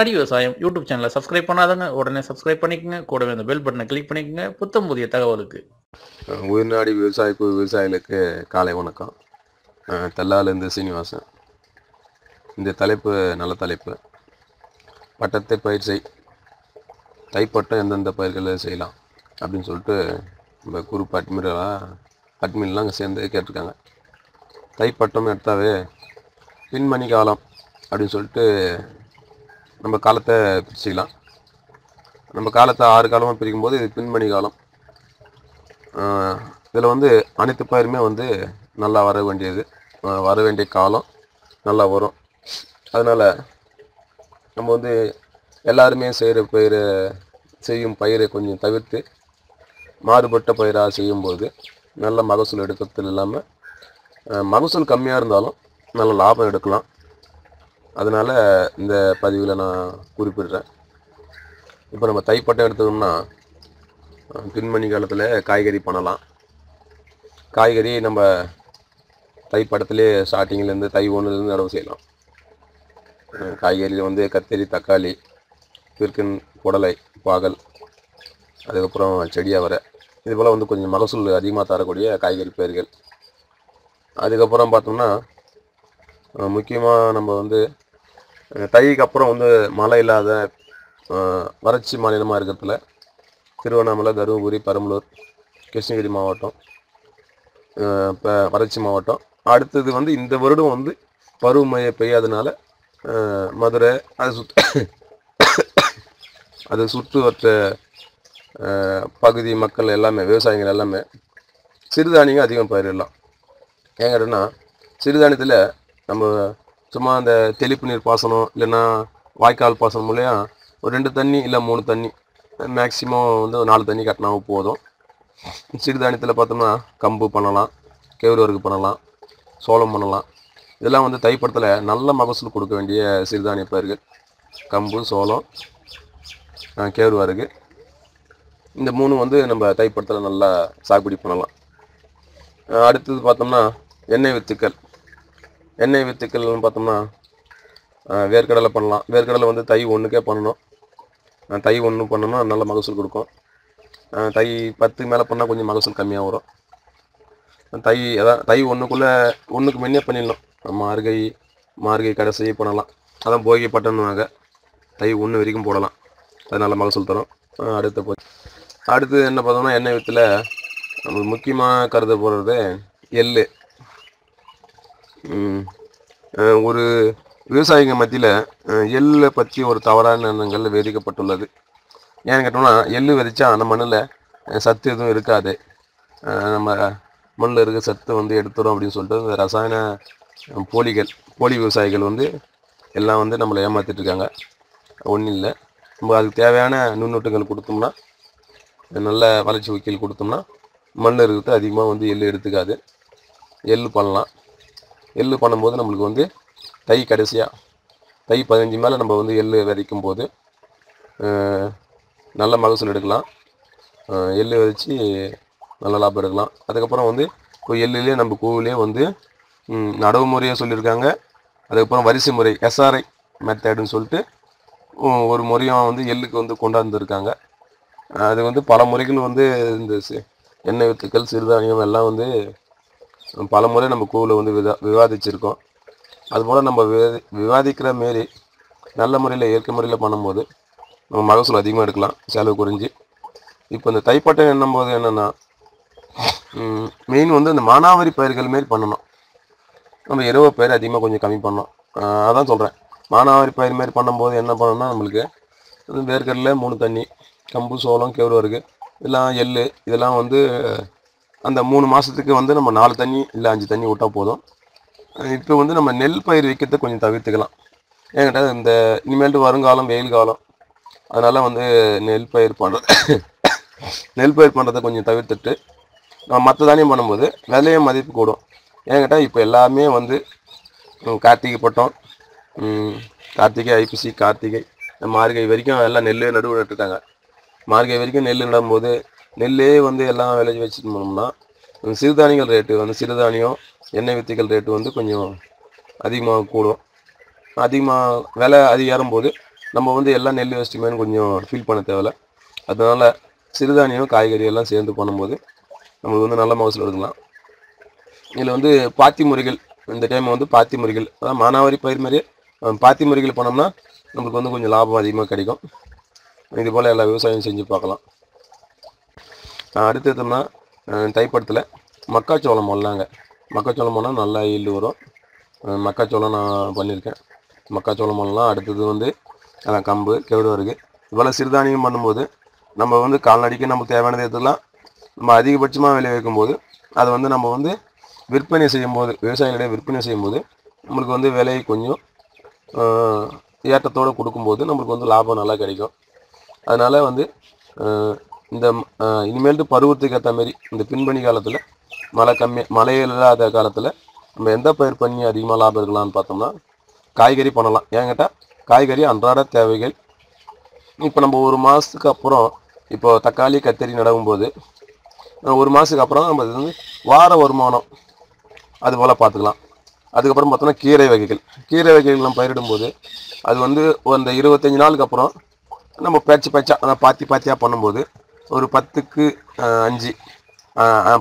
அடி விவசாயம் யூடியூப் சேனலை சப்ஸ்கிரைப் பண்ணாதங்க உடனே சப்ஸ்கிரைப் பண்ணிக்கங்க. கூடவே அந்த பெல் பட்டனை கிளிக் பண்ணிக்கங்க. புத்தம் புதிய தகவலுக்கு. உயிர்நாடி விவசாய குழு விவசாயிகளுக்கு காலை வணக்கம். தல்லாலேருந்து தெல்லாலேருந்து சீனிவாசன். இந்த தலைப்பு நல்ல தலைப்பு. பட்டத்தை பயிர் செய் தைப்பட்டம் எந்தெந்த பயிர்களை செய்யலாம் அப்படின்னு சொல்லிட்டு நம்ம குரூப் அட்மிரலாக அட்மின்லாம் அங்கே சேர்ந்து கேட்டிருக்காங்க. தைப்பட்டம் எடுத்தாவே பின்மணி காலம் அப்படின்னு சொல்லிட்டு நம்ம காலத்தை பிரிச்சுக்கலாம். நம்ம காலத்தை ஆறு காலமாக பிரிக்கும்போது இது பின்மணி காலம். இதில் வந்து அனைத்து பயிருமே வந்து நல்லா வர வேண்டியது. வர வேண்டிய காலம் நல்லா வரும். அதனால் நம்ம வந்து எல்லாருமே செய்கிற பயிரை செய்யும் பயிரை கொஞ்சம் தவிர்த்து மாறுபட்ட பயிராக செய்யும்போது நல்ல மகசூல் எடுக்கிறது இல்லாமல் மகசூல் கம்மியாக இருந்தாலும் நல்ல லாபம் எடுக்கலாம். அதனால் இந்த பதிவில் நான் குறிப்பிடுறேன். இப்போ நம்ம தைப்பட்டம் எடுத்தோம்னா பின்மணி காலத்தில் காய்கறி பண்ணலாம். காய்கறி நம்ம தைப்படத்துலேயே ஸ்டார்டிங்லேருந்து தை ஒன்றுலேருந்து நடவு செய்யலாம். காய்கறியில் வந்து கத்தரி தக்காளி பிற்கன் புடலை பாகல் அதுக்கப்புறம் செடியாக வர இது போல் வந்து கொஞ்சம் மகசூல் அதிகமாக தரக்கூடிய காய்கறி பயிர்கள். அதுக்கப்புறம் பார்த்தோம்னா முக்கியமாக நம்ம வந்து தைக்கு அப்புறம் வந்து மழை இல்லாத வறட்சி மாநிலமாக இருக்கிறதுல திருவண்ணாமலை தருமபுரி பெரம்பலூர் கிருஷ்ணகிரி மாவட்டம் இப்போ வறட்சி மாவட்டம். அடுத்தது வந்து இந்த வருடம் வந்து பருவமழை பெய்யாதனால மதுரை அது சுத் அது சுற்றுவட்ட பகுதி மக்கள் எல்லாமே விவசாயிகள் எல்லாமே சிறுதானியங்கள் அதிகம் பயிரிடலாம். ஏன் கேட்டோன்னா சிறுதானியத்தில் நம்ம சும்மா அந்த தெளிப்பு நீர் பாசனம் இல்லைன்னா வாய்க்கால் பாசனம் மூலியம் ஒரு ரெண்டு தண்ணி இல்லை மூணு தண்ணி மேக்ஸிமம் வந்து நாலு தண்ணி கட்டினா போதும். சிறுதானியத்தில் பார்த்தோம்னா கம்பு பண்ணலாம் கேழ்வரகு பண்ணலாம் சோளம் பண்ணலாம். இதெல்லாம் வந்து தைப்படத்தில் நல்ல மகசூல் கொடுக்க வேண்டிய சிறுதானிய பயிர்கள். கம்பு சோளம் அஹ், கேழ்வரகு. இந்த மூணு வந்து நம்ம தைப்படத்தில் நல்லா சாகுபடி பண்ணலாம். அடுத்தது பார்த்தோம்னா எண்ணெய் வித்துக்கள். எண்ணெய் வித்துக்கள்னு பார்த்தோம்னா வேர்க்கடலை பண்ணலாம். வேர்க்கடலை வந்து தை ஒன்றுக்கே பண்ணணும். தை ஒன்று பண்ணோம்னா நல்ல மகசூல் கொடுக்கும். தை பத்துக்கு மேலே பண்ணால் கொஞ்சம் மகசூல் கம்மியாக வரும். தை அதான் தை ஒன்றுக்குள்ளே ஒன்றுக்கு முன்னே பண்ணிடணும். மார்கை மார்கை கடைசி பண்ணலாம். அதான் போகி பட்டன்னுவாங்க. தை ஒன்று வரைக்கும் போடலாம். அது நல்ல மகசூல் தரும். அடுத்த போ அடுத்து என்ன பார்த்தோம்னா எண்ணெய் வித்தில் நம்ம முக்கியமாக கருத போகிறது எள்ளு. ஒரு விவசாயிங்க மத்தியில் எள்ளை பற்றி ஒரு தவறான எண்ணங்கள் விதிக்கப்பட்டுள்ளது. ஏன்னு கேட்டோம்னா எள்ளு விதைச்சா அந்த மண்ணில் சத்து எதுவும் இருக்காது. நம்ம மண்ணில் இருக்க சத்து வந்து எடுத்துரும் அப்படின்னு சொல்லிட்டு இந்த ரசாயன போலிகள் போலி விவசாயிகள் வந்து எல்லாம் வந்து நம்மளை ஏமாற்றிட்டுருக்காங்க ஒன்றும் இல்லை. நம்ம அதுக்கு தேவையான நுண்ணூட்டங்கள் கொடுத்தோம்னா நல்ல வளர்ச்சி வக்கீல் கொடுத்தோம்னா மண்ணில் இருக்கிறது அதிகமாக வந்து எள் எடுத்துக்காது. எள் பண்ணலாம். எள்ளு பண்ணும்போது நம்மளுக்கு வந்து தை கடைசியாக தை பதினஞ்சு மேலே நம்ம வந்து எள்ளு விதைக்கும் போது நல்ல மகசூல் எடுக்கலாம். எள்ளு விதைச்சி நல்ல லாபம் எடுக்கலாம். அதுக்கப்புறம் வந்து இப்போ எள்ளுலேயே நம்ம கூவிலே வந்து நடவு முறையாக சொல்லியிருக்காங்க. அதுக்கப்புறம் வரிசை முறை எஸ்ஆர்ஐ மெத்தடுன்னு சொல்லிட்டு ஒரு முறையும் வந்து எள்ளுக்கு வந்து கொண்டாந்துருக்காங்க. அது வந்து பல முறைகள் வந்து இந்த எண்ணெய் வித்துக்கள் சிறுதானியம் எல்லாம் வந்து பல முறை நம்ம கூவில் வந்து விதா விவாதிச்சிருக்கோம். அதுபோல் நம்ம விவாதி விவாதிக்கிற மாரி நல்ல முறையில் இயற்கை முறையில் பண்ணும்போது நம்ம மகசூல் அதிகமாக எடுக்கலாம் செலவு குறைஞ்சி. இப்போ இந்த தைப்பட்டம் என்னும்போது என்னென்னா மெயின் வந்து இந்த மானாவாரி பயிர்கள் மாரி பண்ணணும். நம்ம இரவு பயிர் அதிகமாக கொஞ்சம் கம்மி பண்ணோம் அதான் சொல்கிறேன் மானாவாரி பயிர் மாரி பண்ணும்போது என்ன பண்ணணும்னா நம்மளுக்கு வந்து வேர்க்கடலை மூணு தண்ணி கம்பு சோளம் கேழ்வரகு இதெல்லாம் எள் இதெல்லாம் வந்து அந்த மூணு மாதத்துக்கு வந்து நம்ம நாலு தண்ணி இல்லை அஞ்சு தண்ணி விட்டால் போதும். இப்போ வந்து நம்ம நெல் பயிர் வைக்கிறத கொஞ்சம் தவிர்த்துக்கலாம். ஏங்கிட்ட இந்த இனிமேல்ட்டு வருங்காலம் வெயில் காலம் அதனால் வந்து நெல் பயிர் பண்ணுற நெல் பயிர் பண்ணுறதை கொஞ்சம் தவிர்த்துட்டு நம்ம மற்ற தானியம் பண்ணும்போது விலைய மதிப்பு கூடும். ஏங்கிட்ட இப்போ எல்லாமே வந்து கார்த்திகை பட்டம் கார்த்திகை ஐப்பசி கார்த்திகை மார்கை வரைக்கும் எல்லாம் நெல் நடுவு நட்டுட்டாங்க மார்கை வரைக்கும் நெல் நடும்போது நெல்லே வந்து எல்லாம் விளைஞ்சி வச்சுட்டு போனோம்னா சிறுதானியங்கள் ரேட்டு வந்து சிறுதானியம் எண்ணெய் வித்துக்கள் ரேட்டு வந்து கொஞ்சம் அதிகமாக கூடும். அதிகமாக விலை அதிகரிக்கும் போது நம்ம வந்து எல்லாம் நெல் வேஸ்ட்டுமேனு கொஞ்சம் ஃபீல் பண்ண தேவையில்ல. அதனால் சிறுதானியம் காய்கறி எல்லாம் சேர்ந்து பண்ணும்போது நம்மளுக்கு வந்து நல்ல மகசூல் எடுக்கலாம். இதில் வந்து பாத்தி முறைகள் இந்த டைம் வந்து பாத்தி முறைகள் அதான் மானாவாரி பயிர் மாதிரியே பாத்தி முறைகள் பண்ணோம்னா நம்மளுக்கு வந்து கொஞ்சம் லாபம் அதிகமாக கிடைக்கும். இது போல் எல்லா விவசாயம் செஞ்சு பார்க்கலாம். அடுத்து எடுத்தோம்னா தைப்படத்தில் மக்காச்சோளம் போடலாங்க மக்காச்சோளம் போனால் நல்லா ஈல்டு வரும். மக்காச்சோளம் நான் பண்ணியிருக்கேன் மக்காச்சோளம் போடலாம் அடுத்தது வந்து கம்பு கேழ்வரகு. இது போல் சிறுதானியம் பண்ணும்போது நம்ம வந்து கால்நடைக்கு நமக்கு தேவையானது எடுத்துக்கலாம் நம்ம அதிகபட்சமாக விளைவிக்கும் போது அதை வந்து நம்ம வந்து விற்பனை செய்யும்போது விவசாயிகளிடையே விற்பனை செய்யும்போது நம்மளுக்கு வந்து விலை கொஞ்சம் ஏற்றத்தோடு கொடுக்கும்போது நம்மளுக்கு வந்து லாபம் நல்லா கிடைக்கும். அதனால் வந்து இந்த ஆஹ், இனிமேல்ட்டு பருவத்துக்கு ஏற்ற மாதிரி இந்த பின்பணி காலத்தில் மழை கம்மி மழை இல்லாத காலத்தில் நம்ம எந்த பயிர் பண்ணி அதிகமாக லாபம் இருக்கலாம்னு பார்த்தோம்னா காய்கறி பண்ணலாம். ஏன் கேட்டால் காய்கறி அன்றாட தேவைகள். இப்போ நம்ம ஒரு மாதத்துக்கு அப்புறம் இப்போ தக்காளி கத்தரி நடவும்போது ஒரு மாதத்துக்கு அப்புறம் நம்ம இது வந்து வார வருமானம் அது போல் பார்த்துக்கலாம். அதுக்கப்புறம் பார்த்தோன்னா கீரை வகைகள். கீரை வகைகள் நம்ம பயிரிடும்போது அது வந்து அந்த இருபத்தஞ்சி நாளுக்கு அப்புறம் நம்ம பேச்சு பேச்சா அதான் பாத்தி பாத்தியாக பண்ணும்போது ஒரு பத்துக்கு அஞ்சு.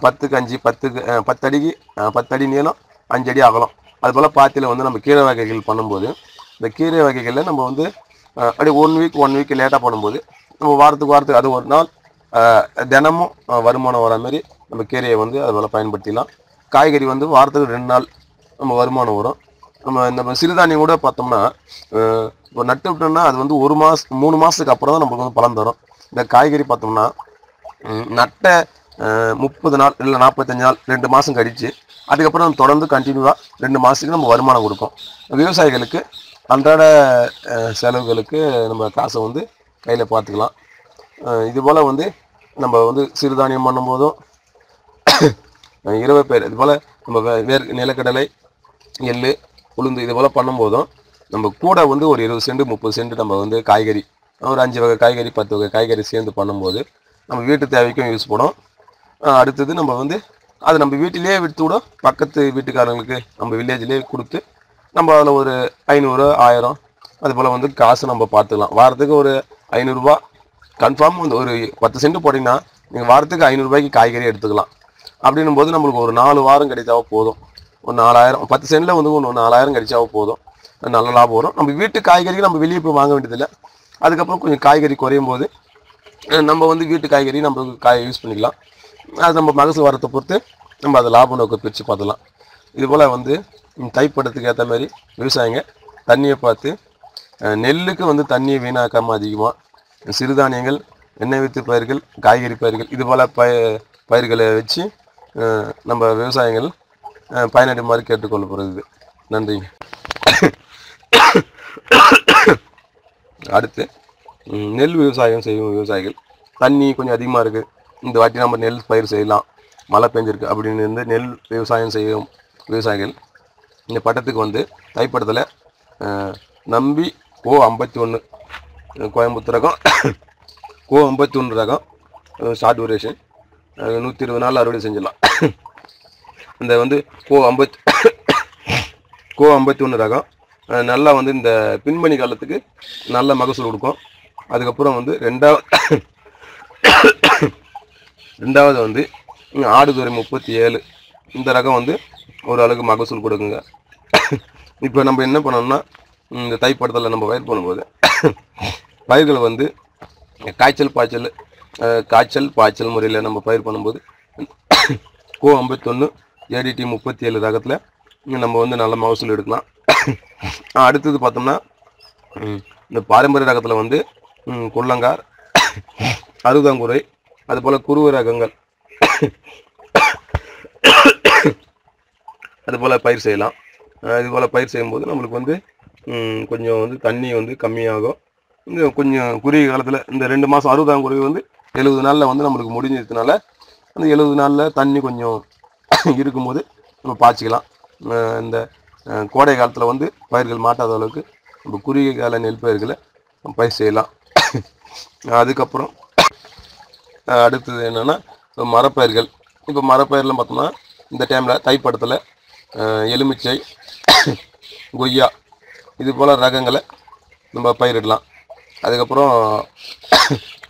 பத்துக்கு அஞ்சு பத்துக்கு பத்தடிக்கு பத்தடி நீளம் அஞ்சடி அகலம். அதுபோல் பாத்தியில் வந்து நம்ம கீரை வகைகள் பண்ணும்போது இந்த கீரை வகைகளில் நம்ம வந்து அப்படியே ஒன் வீக் ஒன் வீக் லேட்டாக பண்ணும்போது நம்ம வாரத்துக்கு வாரத்துக்கு அது ஒரு நாள் தினமும் வருமானம் வர மாதிரி நம்ம கீரையை வந்து அது போல் பயன்படுத்திக்கலாம் காய்கறி வந்து வாரத்துக்கு ரெண்டு நாள் நம்ம வருமானம் வரும். நம்ம இந்த சிறுதானியம் கூட பார்த்தோம்னா இப்போ நட்டு விட்டோம்னா அது வந்து ஒரு மாதம் மூணு மாதத்துக்கு அப்புறம் தான் நம்மளுக்கு வந்து பலன் தரும். இந்த காய்கறி பார்த்தோம்னா நட்ட முப்பது நாள் இல்லை நாற்பத்தஞ்சு நாள் ரெண்டு மாதம் கழிச்சு அதுக்கப்புறம் நம்ம தொடர்ந்து கண்டினியூவாக ரெண்டு மாதத்துக்கு நம்ம வருமானம் கொடுக்கும் விவசாயிகளுக்கு அன்றாட செலவுகளுக்கு நம்ம காசை வந்து கையில் பார்த்துக்கலாம். இதுபோல் வந்து நம்ம வந்து சிறுதானியம் பண்ணும்போதும் இரவு பேர் இது போல் நம்ம வே- வேர் நிலக்கடலை எள் உளுந்து இது போல் பண்ணும்போதும் நம்ம கூட வந்து ஒரு இருபது சென்ட் முப்பது சென்ட் நம்ம வந்து காய்கறி ஒரு அஞ்சு வகை காய்கறி பத்து வகை காய்கறி சேர்ந்து பண்ணும்போது நம்ம வீட்டு தேவைக்கும் யூஸ் படும். அடுத்தது நம்ம வந்து அது நம்ம வீட்டிலேயே விற்று கூட பக்கத்து வீட்டுக்காரங்களுக்கு நம்ம வில்லேஜ்லேயே கொடுத்து நம்ம அதில் ஒரு ஐநூறு ஆயிரம் அது போல் வந்து காசு நம்ம பார்த்துக்கலாம். வாரத்துக்கு ஒரு ஐநூறுரூவா கன்ஃபார்ம் வந்து ஒரு பத்து சென்ட் போட்டிங்கன்னா நீங்கள் வாரத்துக்கு ஐநூறுரூபாய்க்கு காய்கறி எடுத்துக்கலாம். அப்படின்னும் போது நம்மளுக்கு ஒரு நாலு வாரம் கிடைச்சாவோ போதும். ஒரு நாலாயிரம் பத்து சென்டில் வந்து ஒரு நாலாயிரம் கிடைச்சாவோ போதும். நல்ல லாபம் வரும். நம்ம வீட்டு காய்கறிக்கு நம்ம வெளியே போய் வாங்க வேண்டியதில்லை. அதுக்கப்புறம் கொஞ்சம் காய்கறி குறையும் போது நம்ம வந்து வீட்டு காய்கறி நம்ம காய் யூஸ் பண்ணிக்கலாம். அது நம்ம மகசூல் வரத்தை பொறுத்து நம்ம அதை லாப நோக்க பிரித்து பார்த்துக்கலாம். இதுபோல் வந்து தைப்படத்துக்கு ஏற்ற மாதிரி விவசாயிங்க தண்ணியை பார்த்து நெல்லுக்கு வந்து தண்ணியை வீணாக்காமல் அதிகமாக சிறுதானியங்கள் எண்ணெய் வித்து பயிர்கள் காய்கறி பயிர்கள் இது போல் பய பயிர்களை வச்சு நம்ம விவசாயிகள் பயனடைமாறு கேட்டுக்கொள்ளப்படுகிறது. நன்றிங்க. அடுத்து நெல் விவசாயம் செய்யும் விவசாயிகள். தண்ணி கொஞ்சம் அதிகமாக இருக்குது இந்த வாட்டி நம்ம நெல் பயிர் செய்யலாம். மழை பெஞ்சிருக்கு அப்படின்னு இருந்து நெல் விவசாயம் செய்யும் விவசாயிகள் இந்த பட்டத்துக்கு வந்து தைப்படத்தில் நம்பி கோ ஐம்பத்தி ஒன்று கோயம்புத்தூர் ரகம் கோ ஐம்பத்தி ஒன்று ரகம் ஷார்ட் டூரேஷன் நூற்றி இருபது நாள் அறுவடை செஞ்சிடலாம். இந்த வந்து கோ ஐம்பத்தி கோ ஐம்பத்தி ஒன்று ரகம் நல்லா வந்து இந்த பின்பணி காலத்துக்கு நல்ல மகசூல் கொடுக்கும். அதுக்கப்புறம் வந்து ரெண்டாவது ரெண்டாவது வந்து ஆடுதுறை முப்பத்தி ஏழு இந்த ரகம் வந்து ஓரளவுக்கு மகசூல் கொடுக்குங்க. இப்போ நம்ம என்ன பண்ணோம்னா இந்த தைப்படத்தில் நம்ம பயிர் பண்ணும்போது பயிர்களை வந்து காய்ச்சல் பாய்ச்சல் காய்ச்சல் பாய்ச்சல் முறையில் நம்ம பயிர் பண்ணும்போது கோ ஐம்பத்தொன்று ஏடிடி முப்பத்தி ஏழு ரகத்தில் நம்ம வந்து நல்ல மகசூல் எடுக்கலாம். அடுத்தது பார்த்தோம்னா இந்த பாரம்பரிய ரகத்தில் வந்து கொள்ளங்கார் குள்ளங்கார் அறுபதாங்குறை அதுபோல் குருவை ரகங்கள் அதுபோல் பயிர் செய்யலாம். இதுபோல் போல் பயிர் செய்யும்போது நம்மளுக்கு வந்து கொஞ்சம் வந்து தண்ணி வந்து கம்மியாகும். இந்த கொஞ்சம் குறுகிய காலத்தில் இந்த ரெண்டு மாதம் அறுபதாம் குருவி வந்து எழுபது நாளில் வந்து நம்மளுக்கு முடிஞ்சதுனால அந்த எழுபது நாளில் தண்ணி கொஞ்சம் இருக்கும்போது நம்ம பாய்ச்சிக்கலாம். இந்த கோடை காலத்தில் வந்து பயிர்கள் மாட்டாத அளவுக்கு நம்ம குறுகிய கால நெல் பயிர்களை நம்ம பயிர் செய்யலாம். அதுக்கப்புறம் அடுத்தது என்னென்னா மரப்பயிர்கள். இப்போ மரப்பயிரெலாம் பார்த்தோம்னா இந்த டைமில் தைப்படத்தில் எலுமிச்சை கொய்யா இது போல் ரகங்களை நம்ம பயிரிடலாம். அதுக்கப்புறம்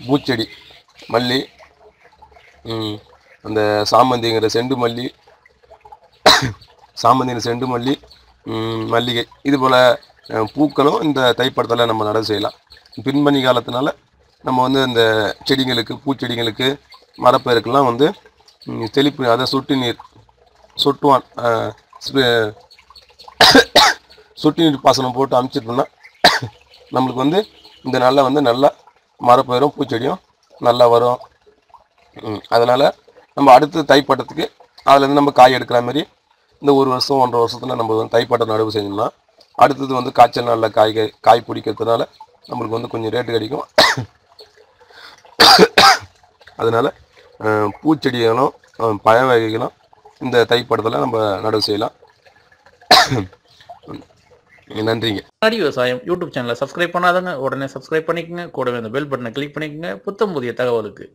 பூச்செடி மல்லி அந்த சாமந்திங்கிற செண்டு மல்லி சாமந்திங்கிற செண்டு மல்லி மல்லிகை. இது போல் பூக்களும் இந்த தைப்படத்தில் நம்ம நடவு செய்யலாம். பின்பணி காலத்தினால நம்ம வந்து இந்த செடிங்களுக்கு பூச்செடிங்களுக்கு மரப்பயிருக்கெல்லாம் வந்து தெளிப்பு அதை சொட்டு நீர் சொட்டுவான் சொட்டு நீர் பாசனம் போட்டு அமுச்சிட்டோம்னா நம்மளுக்கு வந்து இந்த நாளில் வந்து நல்லா மரப்பயிரும் பூச்செடியும் நல்லா வரும். அதனால் நம்ம அடுத்த தைப்பட்டத்துக்கு அதுலேருந்து நம்ம காய் எடுக்கிற மாதிரி இந்த ஒரு வருஷம் ஒன்றரை வருஷத்தில் நம்ம வந்து தைப்பாட்டை நடவு செஞ்சோம்னா அடுத்தது வந்து காய்ச்சல் நாளில் காய் காய் பிடிக்கிறதுனால நம்மளுக்கு வந்து கொஞ்சம் ரேட்டு கிடைக்கும். அதனால் பூச்செடிகளும் பழ வகைகளும் இந்த தைப்படத்தில் நம்ம நடவு செய்யலாம். நன்றிங்க. முன்னாடி விவசாயம் யூடியூப் சேனலை சப்ஸ்கிரைப் பண்ணாதவங்க உடனே சப்ஸ்கிரைப் பண்ணிக்கங்க. கூடவே அந்த பெல் பட்டனை கிளிக் பண்ணிக்கங்க. புத்தம் புதிய தகவலுக்கு.